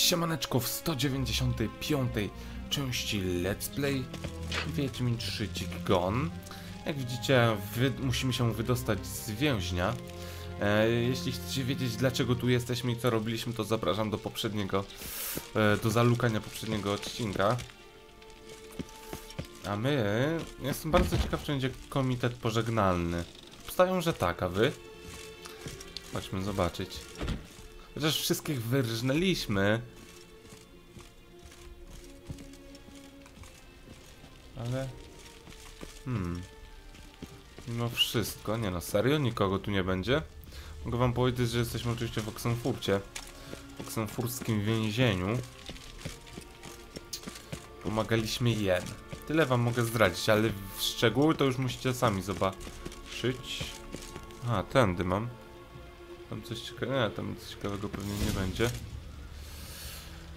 Siemaneczko w 195 części Let's Play Wiedźmin 3 Dzik Gone. Jak widzicie, musimy się wydostać z więźnia. E, jeśli chcecie wiedzieć dlaczego tu jesteśmy i co robiliśmy, to zapraszam do poprzedniego, e, do zalukania poprzedniego odcinka. A my, jestem bardzo ciekaw, czy będzie komitet pożegnalny. Obstawiam, że tak, a wy? Chodźmy zobaczyć. Chociaż wszystkich wyrżnęliśmy. Ale... Hmm... Mimo wszystko, nie no, serio? Nikogo tu nie będzie? Mogę wam powiedzieć, że jesteśmy oczywiście w Oksenfurcie. W oksenfurskim więzieniu. Pomagaliśmy jen. Tyle wam mogę zdradzić, ale w szczegóły to już musicie sami zobaczyć. A, tędy mam. Tam coś ciekawego, nie, tam coś ciekawego pewnie nie będzie.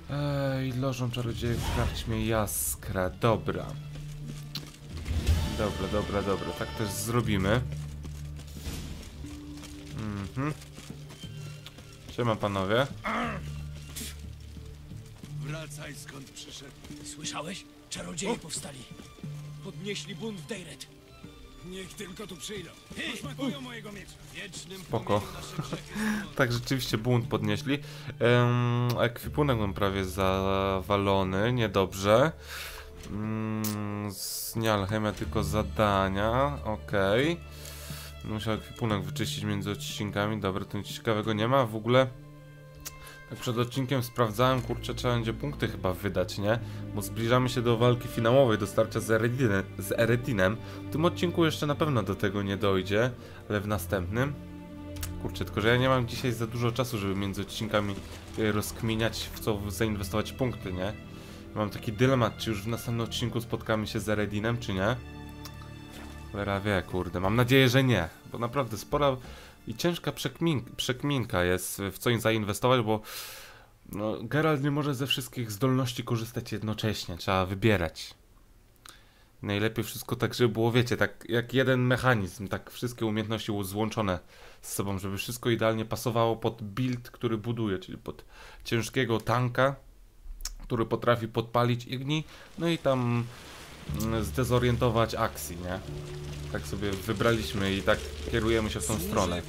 Ej, lożą czarodziejów w karczmie Jaskra, dobra. Dobra, dobra, dobra, tak też zrobimy. Mhm. Siema panowie. Wracaj skąd przyszedł. Słyszałeś? Czarodzieje powstali. Podnieśli bunt w Dejret. Niech tylko tu przyjdą. Posmakują mojego miecza. Wiecznym Spoko. Tak, rzeczywiście bunt podnieśli. Em, ekwipunek mam prawie zawalony, niedobrze. Mm, z nie alchemia, tylko zadania. Okej. Musiał ekwipunek wyczyścić między odcinkami. Dobra, to nic ciekawego nie ma. W ogóle przed odcinkiem sprawdzałem, kurczę, trzeba będzie punkty chyba wydać, nie? Bo zbliżamy się do walki finałowej, do starcia z, Eredine, z. W tym odcinku jeszcze na pewno do tego nie dojdzie, ale w następnym. Kurczę, tylko że ja nie mam dzisiaj za dużo czasu, żeby między odcinkami e, rozkminiać, w co zainwestować punkty, nie? Mam taki dylemat, czy już w następnym odcinku spotkamy się z Eredinem, czy nie? Cholera wie, kurde. Mam nadzieję, że nie, bo naprawdę spora i ciężka przekmin przekminka jest, w co im zainwestować, bo no, Geralt nie może ze wszystkich zdolności korzystać jednocześnie, trzeba wybierać. Najlepiej wszystko tak, żeby było, wiecie, tak jak jeden mechanizm, tak wszystkie umiejętności były złączone z sobą, żeby wszystko idealnie pasowało pod build, który buduje, czyli pod ciężkiego tanka, który potrafi podpalić igni, no i tam zdezorientować akcji, nie? Tak sobie wybraliśmy i tak kierujemy się w tą stronę.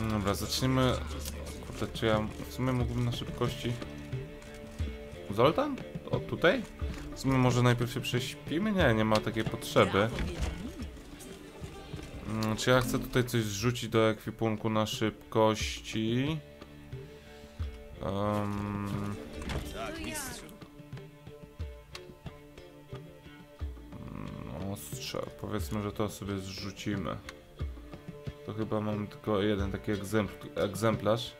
No dobra, zaczniemy. Kurde, czy ja w sumie mógłbym na szybkości. Zoltan? O, tutaj? W sumie może najpierw się prześpimy? Nie, nie ma takiej potrzeby. Mm, Czy ja chcę tutaj coś zrzucić do ekwipunku na szybkości? Um, Ostrze. Powiedzmy, że to sobie zrzucimy. To chyba mam tylko jeden taki egzempl egzemplarz.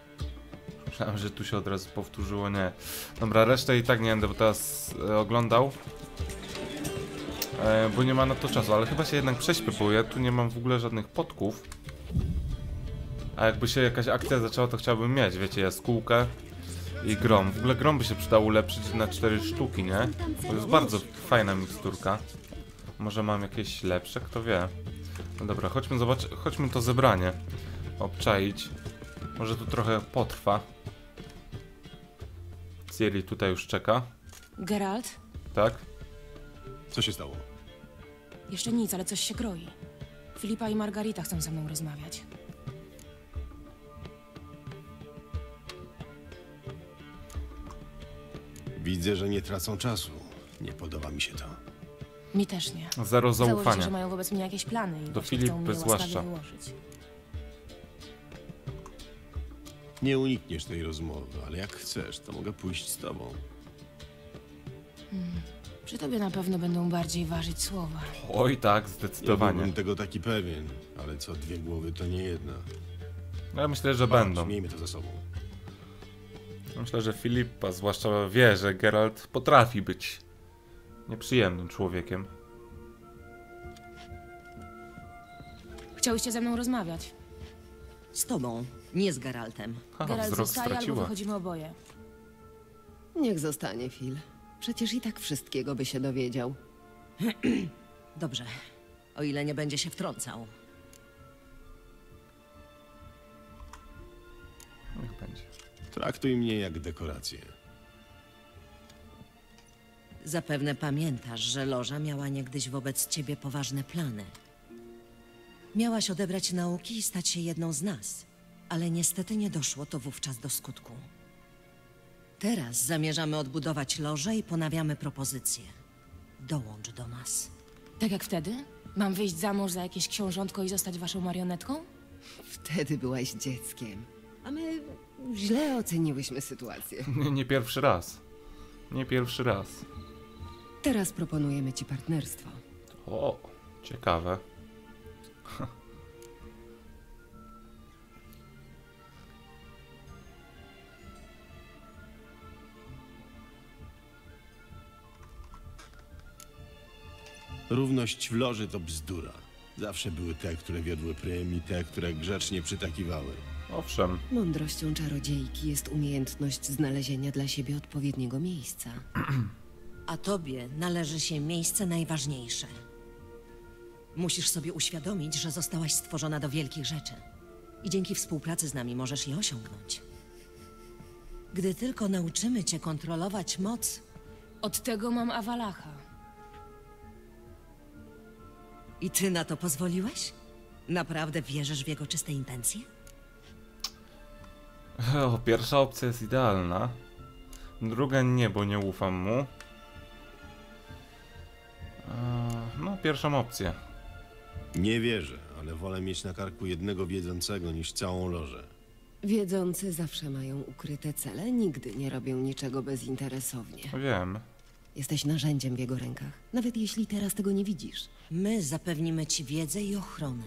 Myślałem, że tu się od razu powtórzyło, nie. Dobra, resztę i tak nie będę teraz e, oglądał. E, bo nie ma na to czasu, ale chyba się jednak prześpię, bo ja tu nie mam w ogóle żadnych podków. A jakby się jakaś akcja zaczęła, to chciałbym mieć, wiecie, jaskółkę i grom. W ogóle grom by się przydał ulepszyć na 4 sztuki, nie? To jest bardzo fajna miksturka. Może mam jakieś lepsze, kto wie. No dobra, chodźmy zobacz, chodźmy to zebranie obczaić. Może tu trochę potrwa. Ciri tutaj już czeka, Geralt? tak? Co się stało? Jeszcze nic, ale coś się kroi. Filipa i Margarita chcą ze mną rozmawiać. Widzę, że nie tracą czasu. Nie podoba mi się to. Mi też nie. Zero Założę, zaufania. że mają wobec mnie jakieś plany i Do mnie zwłaszcza. wyłożyć. Nie unikniesz tej rozmowy, ale jak chcesz, to mogę pójść z tobą. Przy tobie na pewno będą bardziej ważyć słowa. Oj tak, Nie zdecydowanie. byłbym tego taki pewien, ale co dwie głowy to nie jedna. Ja myślę, że Chodź, będą. Miejmy to za sobą. Myślę, że Filipa zwłaszcza wie, że Geralt potrafi być nieprzyjemnym człowiekiem. Chciałyście ze mną rozmawiać. Z tobą, nie z Geraltem. Ha, Geralt wzrok zostaje albo straciła. wychodzimy oboje. Niech zostanie, Phil. Przecież i tak wszystkiego by się dowiedział. Dobrze, o ile nie będzie się wtrącał. Niech będzie. Traktuj mnie jak dekorację. Zapewne pamiętasz, że Loża miała niegdyś wobec ciebie poważne plany. Miałaś odebrać nauki i stać się jedną z nas, ale niestety nie doszło to wówczas do skutku. Teraz zamierzamy odbudować Lożę i ponawiamy propozycję. Dołącz do nas. Tak jak wtedy? Mam wyjść za mąż za jakieś książątko i zostać waszą marionetką? Wtedy byłaś dzieckiem, a my źle oceniłyśmy sytuację. Nie, nie pierwszy raz. Nie pierwszy raz. Teraz proponujemy ci partnerstwo. O, ciekawe. Równość w loży to bzdura. Zawsze były te, które wiodły prym i te, które grzecznie przytakiwały. Owszem. Mądrością czarodziejki jest umiejętność znalezienia dla siebie odpowiedniego miejsca. A tobie należy się miejsce najważniejsze. Musisz sobie uświadomić, że zostałaś stworzona do wielkich rzeczy. I dzięki współpracy z nami możesz je osiągnąć. Gdy tylko nauczymy cię kontrolować moc, Od tego mam Awalacha. i ty na to pozwoliłeś? Naprawdę wierzysz w jego czyste intencje? O, pierwsza opcja jest idealna. Druga nie, bo nie ufam mu. Eee, No, pierwszą opcję. Nie wierzę, ale wolę mieć na karku jednego wiedzącego niż całą lożę. Wiedzący zawsze mają ukryte cele, nigdy nie robią niczego bezinteresownie. Wiem. Jesteś narzędziem w jego rękach, nawet jeśli teraz tego nie widzisz. My zapewnimy ci wiedzę i ochronę,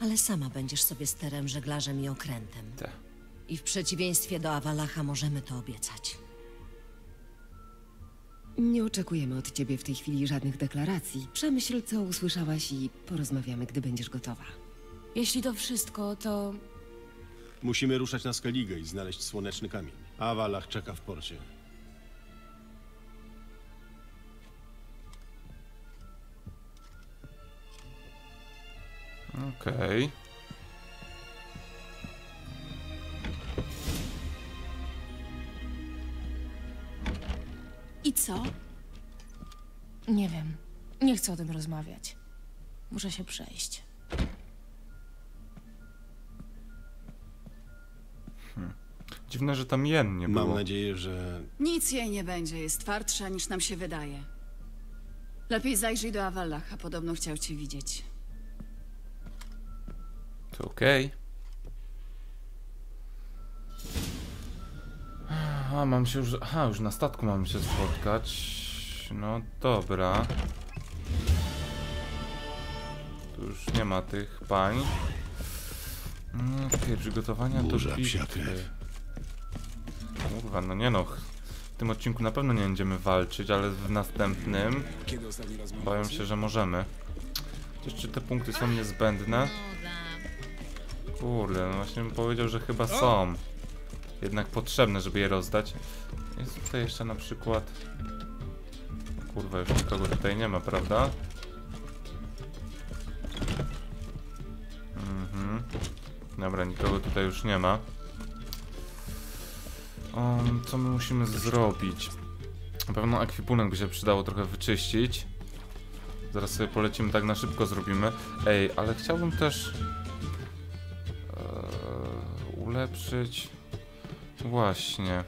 ale sama będziesz sobie sterem, żeglarzem i okrętem. Te. I w przeciwieństwie do Awalacha możemy to obiecać. Nie oczekujemy od ciebie w tej chwili żadnych deklaracji. Przemyśl, co usłyszałaś i porozmawiamy, gdy będziesz gotowa. Jeśli to wszystko, to Musimy ruszać na Skellige i znaleźć słoneczny kamień. Awalach czeka w porcie. Okej. I co? Nie wiem. Nie chcę o tym rozmawiać. Muszę się przejść. Dziwne, że tam jen nie Mam było. nadzieję, że Nic jej nie będzie, jest twardsza niż nam się wydaje. Lepiej zajrzyj do Avallacha, podobno chciał cię widzieć. To okej. A, mam się już... Aha, już na statku mam się spotkać. No dobra. Tu już nie ma tych pań. Mm, Okej, przygotowania do Burza, bitwy. psia krew. Kurwa, no nie no. W tym odcinku na pewno nie będziemy walczyć, ale w następnym Obawiam się, że możemy. Chociaż czy te punkty są niezbędne? Kurde, no właśnie bym powiedział, że chyba są. Jednak potrzebne, żeby je rozdać. Jest tutaj jeszcze na przykład... Kurwa, już nikogo tutaj nie ma, prawda? Mhm. Dobra, nikogo tutaj już nie ma. Um, co my musimy zrobić? Na pewno ekwipunek by się przydało trochę wyczyścić. Zaraz sobie polecimy, tak na szybko zrobimy. Ej, ale chciałbym też eee, ulepszyć właśnie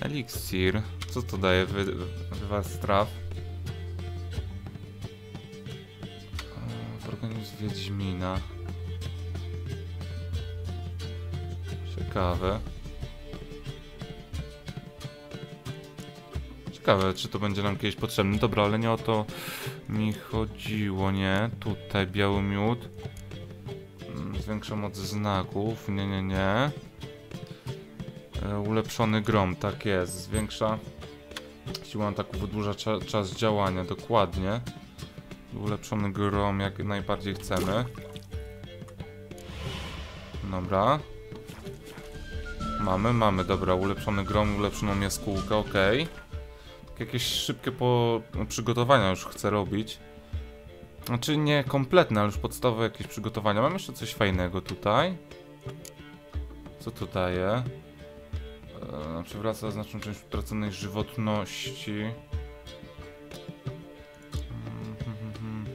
eliksir. Co to daje? Wy, wywal straw. Organizm Wiedźmina. Ciekawe. Ciekawe, czy to będzie nam kiedyś potrzebne. Dobra, ale nie o to mi chodziło, nie? Tutaj biały miód. Mm, Zwiększa moc znaków. Nie, nie, nie. E, ulepszony grom, tak jest. Zwiększa siłę ataku, wydłuża cza czas działania, dokładnie. Ulepszony grom jak najbardziej chcemy. Dobra. Mamy, mamy, dobra, ulepszony grom, ulepszoną jaskółkę, okej. Tak Jakieś szybkie po... przygotowania już chcę robić. Znaczy nie kompletne, ale już podstawowe jakieś przygotowania. Mam jeszcze coś fajnego tutaj. Co to daje? E, przywraca znaczną część utraconej żywotności. Mhm.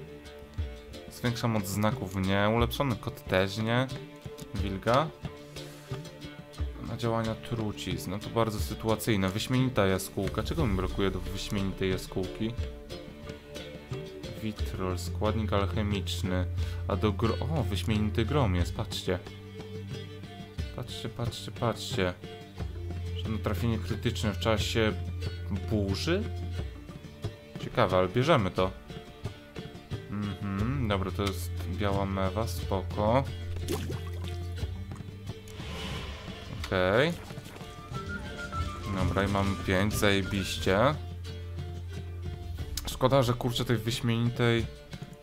Zwiększa moc znaków nie. Ulepszony kod też nie. Wilga. Na działania trucizn. No to bardzo sytuacyjne. Wyśmienita jaskółka. Czego mi brakuje do wyśmienitej jaskółki? Vitrol, składnik alchemiczny. A do gro... O, wyśmienity grom jest, patrzcie. Patrzcie, patrzcie, patrzcie. Na trafienie krytyczne w czasie burzy? Ciekawe, ale bierzemy to. Mhm, dobra, to jest biała mewa, spoko. Okej. Dobra, i mamy 5, zajebiście. Szkoda, że kurczę tej wyśmienitej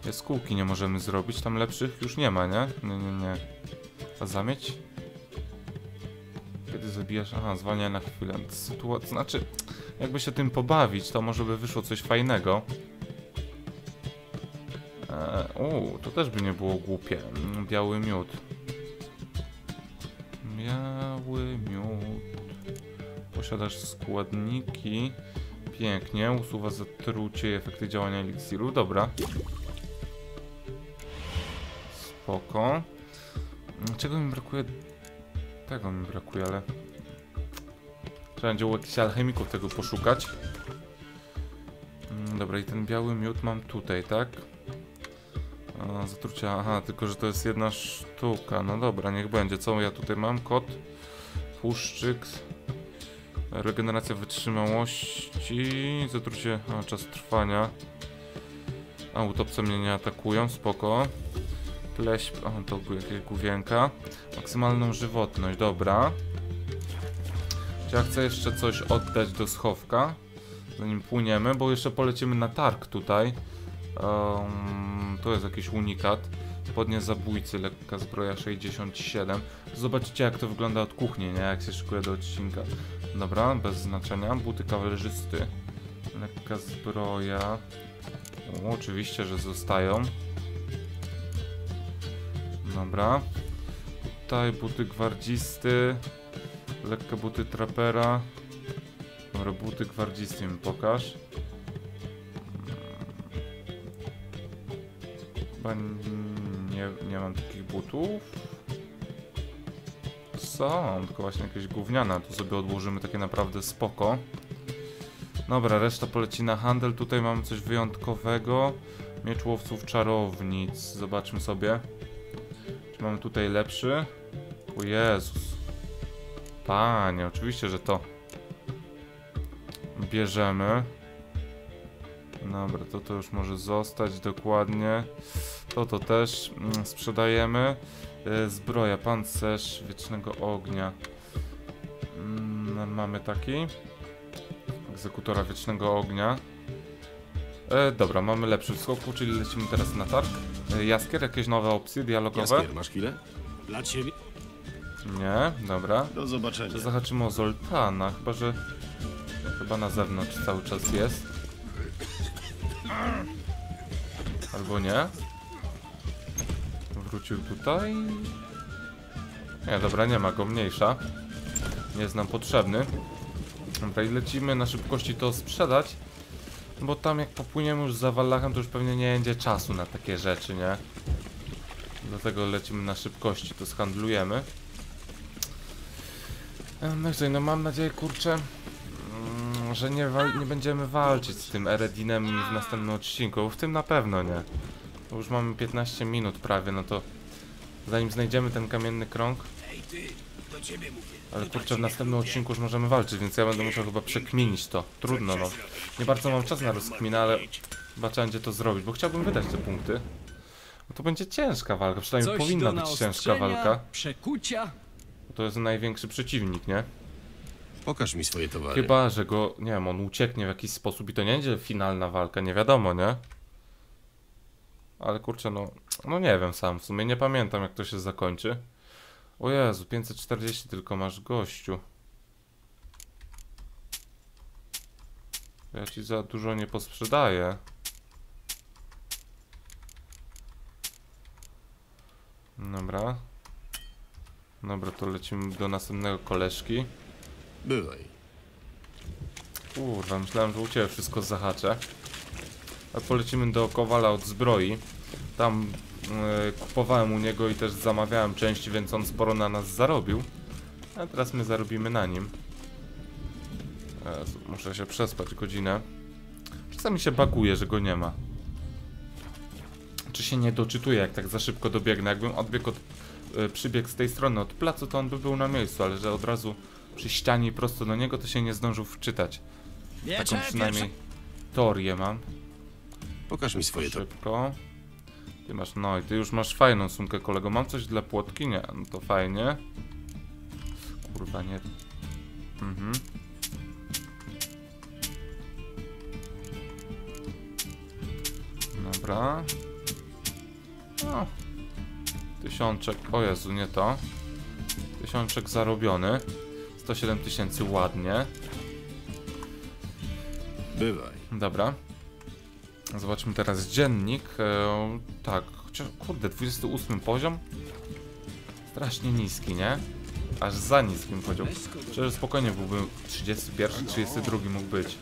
jaskółki nie możemy zrobić. Tam lepszych już nie ma, nie? Nie, nie, nie. A zamieć? Kiedy zabijasz... Aha, zwalnia na chwilę. Sytuacja... Znaczy, jakby się tym pobawić, to może by wyszło coś fajnego. Eee, u, to też by nie było głupie. Biały miód. Biały miód. Posiadasz składniki. Pięknie, usuwa zatrucie i efekty działania eliksiru. Dobra. Spoko. Czego mi brakuje? Tego mi brakuje, ale... Trzeba będzie u jakichś alchemików tego poszukać. Mm, Dobra, i ten biały miód mam tutaj, tak? A, zatrucia, aha, tylko że to jest jedna sztuka. No dobra, niech będzie. Co ja tutaj mam? Kot, puszczyk, regeneracja wytrzymałości, zatrucie, a czas trwania. A, utopce mnie nie atakują, spoko. Pleś, a to jakieś główienka. Maksymalną żywotność, dobra. Ja chcę jeszcze coś oddać do schowka, zanim płyniemy, bo jeszcze polecimy na targ tutaj. Um, to jest jakiś unikat. Spodnie zabójcy, lekka zbroja 67. Zobaczycie jak to wygląda od kuchni, nie? Jak się szykuje do odcinka. Dobra, bez znaczenia. Buty kawalerzysty. Lekka zbroja. O, oczywiście, że zostają. Dobra. Tutaj buty gwardzisty. Lekkie buty trapera. Dobra, buty gwardzisty mi pokaż. Chyba nie, nie mam takich butów. Są, tylko właśnie jakieś gówniane. Tu sobie odłożymy takie naprawdę spoko. Dobra, reszta poleci na handel. Tutaj mamy coś wyjątkowego. Miecz łowców czarownic. Zobaczmy sobie. Czy mamy tutaj lepszy? O Jezus. Panie, oczywiście, że to bierzemy. Dobra, to to już może zostać dokładnie. To to też mm, sprzedajemy. E, Zbroja, pancerz wiecznego ognia. Mm, mamy taki. Egzekutora wiecznego ognia. E, dobra, mamy lepszy w skoku, czyli lecimy teraz na targ. E, Jaskier, jakieś nowe opcje dialogowe? Jaskier, masz chwilę? Dla ciebie? Nie, dobra. Do zobaczenia. To zahaczymy o Zoltana, chyba że... Chyba na zewnątrz cały czas jest. Albo nie. Wrócił tutaj. Nie, dobra, nie ma go, mniejsza. Nie jest nam potrzebny. Dobra, i lecimy na szybkości to sprzedać. Bo tam jak popłyniemy już za Wallachem, to już pewnie nie będzie czasu na takie rzeczy, nie? Dlatego lecimy na szybkości, to skandlujemy. No i no mam nadzieję, kurczę, mm, że nie, nie będziemy walczyć z tym Eredinem w następnym odcinku, bo w tym na pewno nie. Bo już mamy 15 minut prawie, no to zanim znajdziemy ten kamienny krąg, ale kurczę, w następnym odcinku już możemy walczyć, więc ja będę musiał chyba przekminić to. Trudno, no. Nie bardzo mam czas na rozkminę, ale chyba trzeba będzie to zrobić, bo chciałbym wydać te punkty. No to będzie ciężka walka, przynajmniej Coś powinna być ciężka walka. Przekucia. To jest największy przeciwnik, nie? Pokaż mi swoje towary. Chyba, że go, nie wiem, on ucieknie w jakiś sposób i to nie będzie finalna walka, nie wiadomo, nie? Ale kurczę, no, no nie wiem sam, w sumie nie pamiętam jak to się zakończy. O Jezu, 540 tylko masz gościu. Ja ci za dużo nie posprzedaję. Dobra. Dobra, to lecimy do następnego koleżki. Bywaj. Kurwa, myślałem, że u Ciebie wszystko zahaczę. A polecimy do Kowala od zbroi. Tam e, kupowałem u niego i też zamawiałem części, więc on sporo na nas zarobił. A teraz my zarobimy na nim. Jezu, muszę się przespać godzinę. Czasami się baguje, że go nie ma. Czy się nie doczytuje, jak tak za szybko dobiegnę? Jakbym odbiegł od, przybiegł z tej strony od placu, to on by był na miejscu, ale że od razu przy ścianie prosto do niego, to się nie zdążył wczytać. Taką przynajmniej teorię mam. Pokaż mi swoje to. Szybko. Ty masz, no i ty już masz fajną sumkę, kolego. Mam coś dla płotki? Nie, no to fajnie. Kurwa, nie. Mhm. Dobra. O. Tysiączek, o Jezu, nie to. Tysiączek zarobiony. 107 tysięcy ładnie. Bywaj. Dobra. Zobaczmy teraz dziennik. E, tak, chociaż kurde, 28 poziom. Strasznie niski, nie? Aż za niskim poziom. Przecież spokojnie byłby 31, 32 mógł być.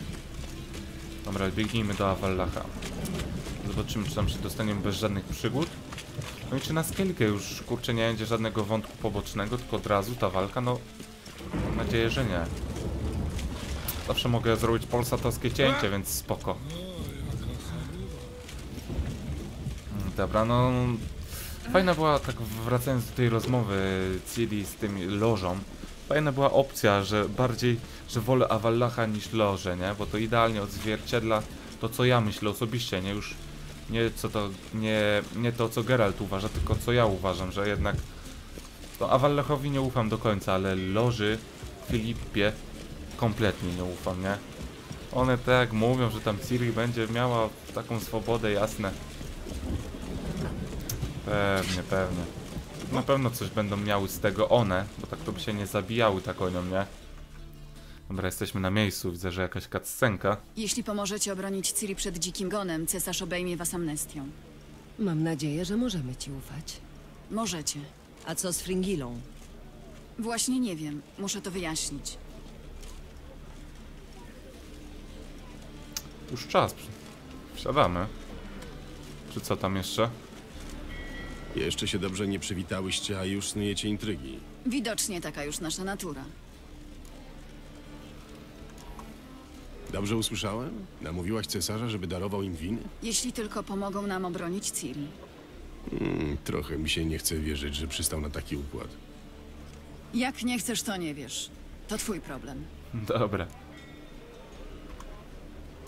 Dobra, biegnijmy do Avallacha. Zobaczymy, czy tam się dostaniemy bez żadnych przygód. No i czy na Skellige już, kurczę, nie będzie żadnego wątku pobocznego, tylko od razu ta walka, no... Mam nadzieję, że nie. Zawsze mogę zrobić polsatowskie cięcie, więc spoko. Mm, Dobra, no... Fajna była, tak wracając do tej rozmowy Ciri z tym lożą, fajna była opcja, że bardziej, że wolę Avallacha niż lożę, nie? Bo to idealnie odzwierciedla to, co ja myślę osobiście, nie już nie co to, nie, nie to, co Geralt uważa, tylko co ja uważam, że jednak to Avallachowi nie ufam do końca, ale loży Filipie kompletnie nie ufam, nie? One tak mówią, że tam Ciri będzie miała taką swobodę, jasne. Pewnie, pewnie. Na pewno coś będą miały z tego one, bo tak to by się nie zabijały tak o nią, nie? Dobra, jesteśmy na miejscu, widzę, że jakaś cutscenka. Jeśli pomożecie obronić Ciri przed dzikim gonem, cesarz obejmie was amnestią. Mam nadzieję, że możemy ci ufać. Możecie. A co z Fringilą? Właśnie nie wiem. Muszę to wyjaśnić. Już czas. Wsiadamy. Czy co tam jeszcze? Jeszcze się dobrze nie przywitałyście, a już snujecie intrygi. Widocznie taka już nasza natura. Dobrze usłyszałem? Namówiłaś cesarza, żeby darował im winy? Jeśli tylko pomogą nam obronić Ciri. Hmm, trochę mi się nie chce wierzyć, że przystał na taki układ. Jak nie chcesz, to nie wiesz. To twój problem. Dobra.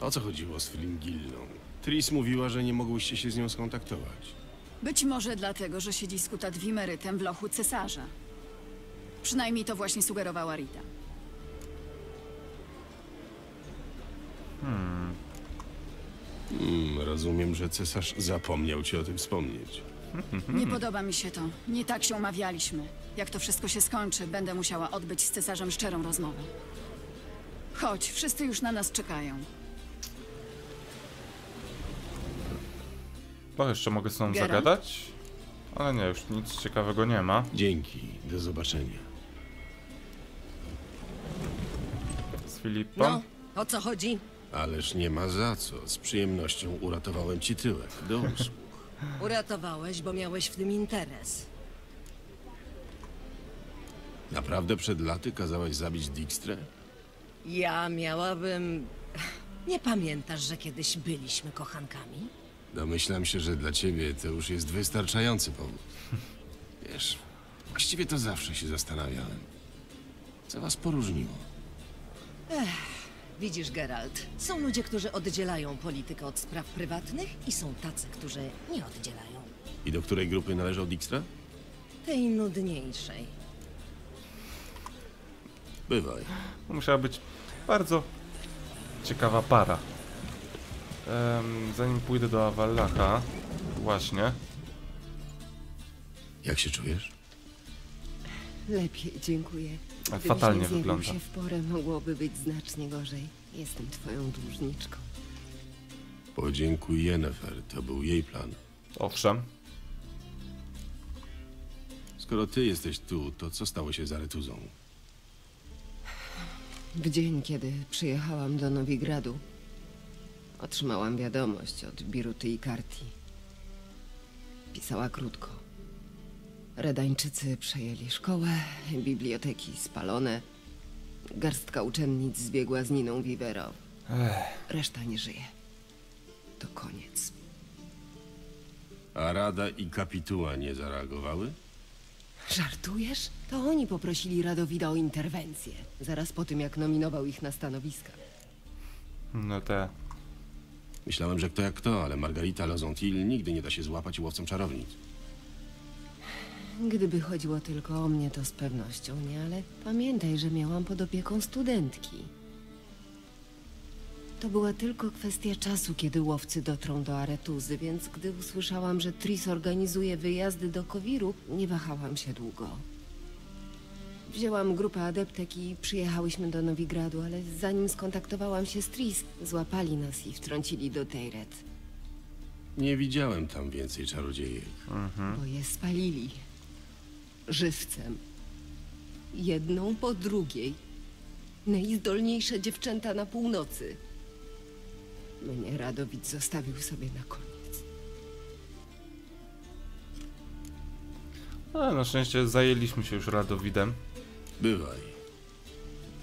O co chodziło z Fringillą? Tris mówiła, że nie mogłyście się z nią skontaktować. Być może dlatego, że siedzi skuta dwimerytem w lochu cesarza. Przynajmniej to właśnie sugerowała Rita. Hmm, rozumiem, że cesarz zapomniał ci o tym wspomnieć. Nie podoba mi się to. Nie tak się umawialiśmy. Jak to wszystko się skończy, będę musiała odbyć z cesarzem szczerą rozmowę. Chodź, wszyscy już na nas czekają. No jeszcze mogę z tobą Geralt? zagadać? Ale nie, już nic ciekawego nie ma. Dzięki, do zobaczenia. Z Filipą? No, o co chodzi? Ależ nie ma za co. Z przyjemnością uratowałem ci tyłek. Do usług. Uratowałeś, bo miałeś w tym interes. Naprawdę przed laty kazałeś zabić Dijkstrę? Ja miałabym... Nie pamiętasz, że kiedyś byliśmy kochankami? Domyślam się, że dla ciebie to już jest wystarczający powód. Wiesz, właściwie to zawsze się zastanawiałem. Co was poróżniło? Widzisz, Geralt, są ludzie, którzy oddzielają politykę od spraw prywatnych i są tacy, którzy nie oddzielają. I do której grupy należał Dijkstra? Tej nudniejszej. Bywaj. Musiała być bardzo ciekawa para. Em, zanim pójdę do Avallacha, właśnie. Jak się czujesz? Lepiej, dziękuję. Gdybyś fatalnie nie wygląda. się w porę, mogłoby być znacznie gorzej. Jestem twoją dłużniczką. Podziękuj Yennefer, to był jej plan. Owszem. Skoro ty jesteś tu, to co stało się z Aretuzą? W dzień, kiedy przyjechałam do Nowigradu, otrzymałam wiadomość od Biruty i Karti. Pisała krótko. Redańczycy przejęli szkołę, biblioteki spalone. Garstka uczennic zbiegła z Niną Vivero. Reszta nie żyje. To koniec. A Rada i Kapituła nie zareagowały? Żartujesz? To oni poprosili Radowida o interwencję. Zaraz po tym, jak nominował ich na stanowiska. No te. Myślałem, że kto jak kto, ale Margarita Lozontil nigdy nie da się złapać łowcom czarownic. Gdyby chodziło tylko o mnie, to z pewnością nie, ale pamiętaj, że miałam pod opieką studentki. To była tylko kwestia czasu, kiedy łowcy dotrą do Aretuzy, więc gdy usłyszałam, że Tris organizuje wyjazdy do Kowiru, nie wahałam się długo. Wzięłam grupę adeptek i przyjechałyśmy do Nowigradu, ale zanim skontaktowałam się z Tris, złapali nas i wtrącili do Teyret, Nie widziałem tam więcej czarodziejek. bo je spalili. Żywcem. Jedną po drugiej. Najzdolniejsze dziewczęta na północy. Mnie Radowid zostawił sobie na koniec. No, na szczęście zajęliśmy się już Radowidem. Bywaj.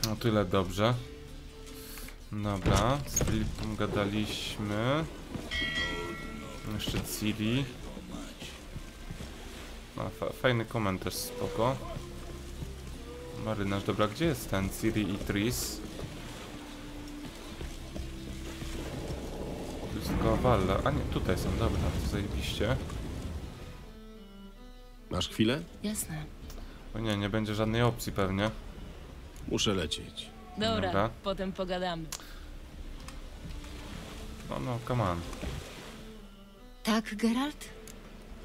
No tyle dobrze. Dobra, z Filipem gadaliśmy. Jeszcze Ciri. No, fa fajny komentarz, spoko. Marynarz, dobra, gdzie jest ten Ciri i Tris? Tu jest tylko Avalla. A nie, tutaj są, dobra, to zajebiście. Masz chwilę? Jasne. O nie, nie będzie żadnej opcji pewnie. Muszę lecieć. Dobra, Dobra. potem pogadamy. No, no, come on. Tak, Geralt?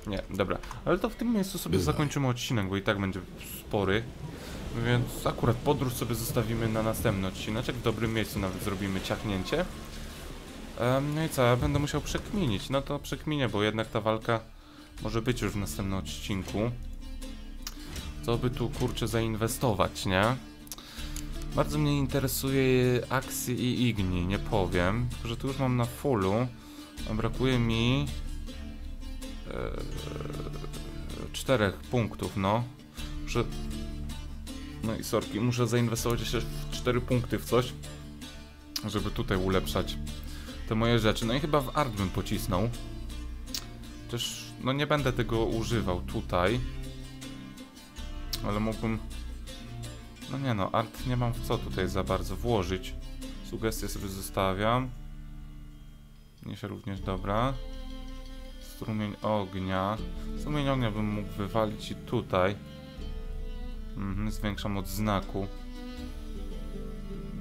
Nie, dobra. Ale to w tym miejscu sobie zakończymy odcinek, bo i tak będzie spory. Więc akurat podróż sobie zostawimy na następny odcineczek. W dobrym miejscu nawet zrobimy ciachnięcie. No i co, ja będę musiał przekminić. No to przekminię, bo jednak ta walka może być już w następnym odcinku. Co by tu kurczę zainwestować, nie? Bardzo mnie interesuje Axi i Igni, nie powiem. Tylko, że tu już mam na fullu. Brakuje mi czterech punktów, no. Muszę... No i sorki, muszę zainwestować jeszcze cztery punkty w coś, żeby tutaj ulepszać te moje rzeczy. No i chyba w art bym pocisnął. Też, no nie będę tego używał tutaj. Ale mógłbym... No nie no, art nie mam w co tutaj za bardzo włożyć. Sugestie sobie zostawiam. Niesie również dobra. Strumień ognia. Strumień ognia bym mógł wywalić i tutaj. Mhm, zwiększam od znaku.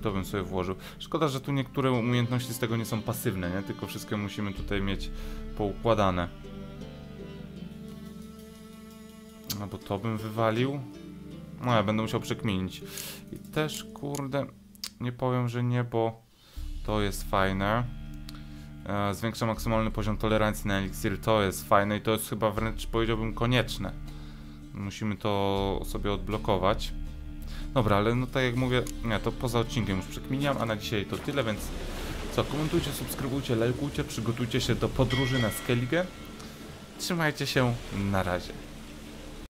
To bym sobie włożył. Szkoda, że tu niektóre umiejętności z tego nie są pasywne, nie? Tylko wszystkie musimy tutaj mieć poukładane. Albo to bym wywalił. No ja będę musiał przekminić. I też, kurde, nie powiem, że nie, bo to jest fajne. E, zwiększa maksymalny poziom tolerancji na eliksir, to jest fajne i to jest chyba wręcz powiedziałbym konieczne. Musimy to sobie odblokować. Dobra, ale no tak jak mówię, nie, to poza odcinkiem już przekminiam, a na dzisiaj to tyle, więc co, komentujcie, subskrybujcie, lajkujcie, przygotujcie się do podróży na Skellige. Trzymajcie się, na razie.